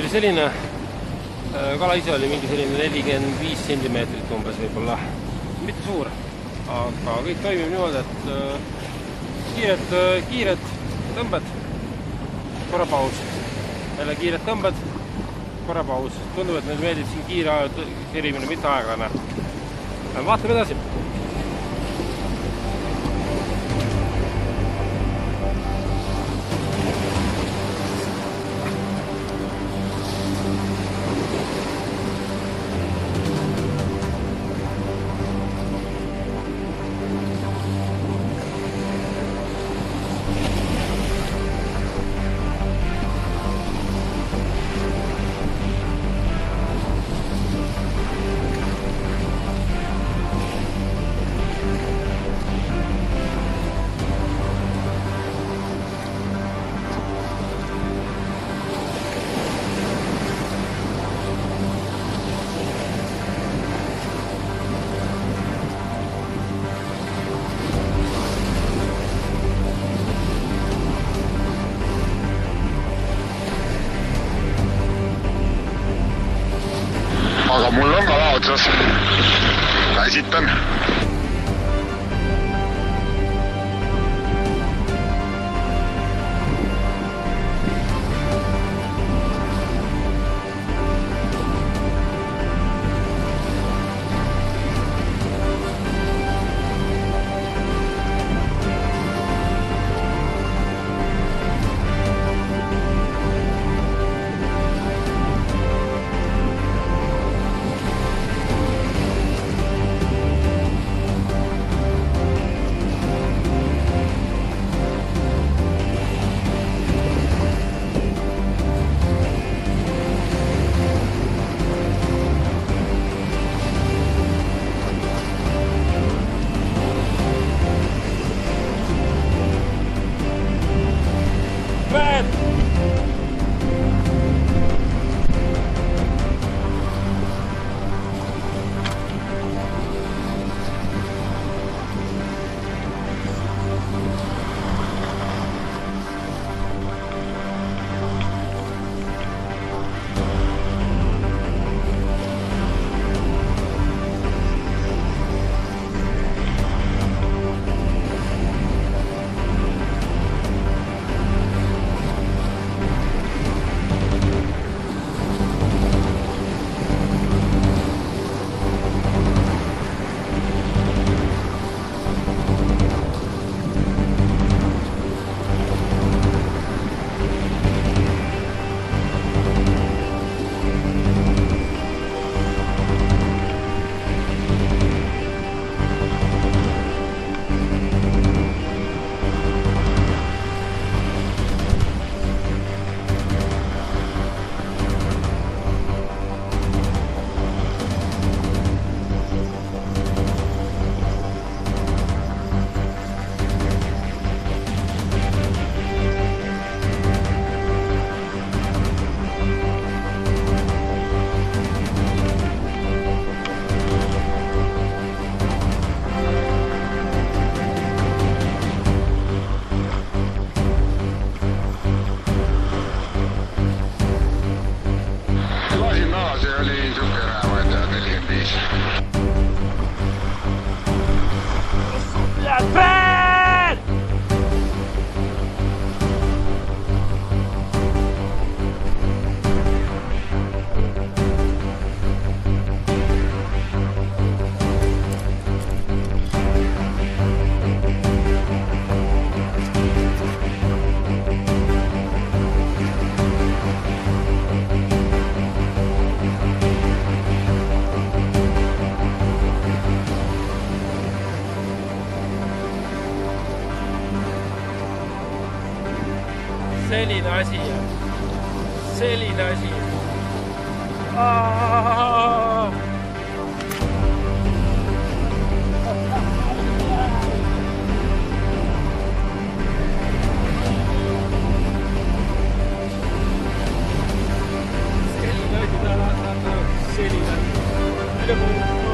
oli selline, kala ise oli mingi selline nelikümmend viis sentimeetrit umbes võib-olla, mitte suur, aga kõik toimib niimoodi, et äh, kiired, kiired tõmbed, korra paus, jälle kiired tõmbed, korra paus, tundub, et neile meeldib siin kiire kerimine, mitte aeglane. vaatame edasi aga mul on kala otsas. väsitan. Selinagem. Selinagem. Ah! Selinagem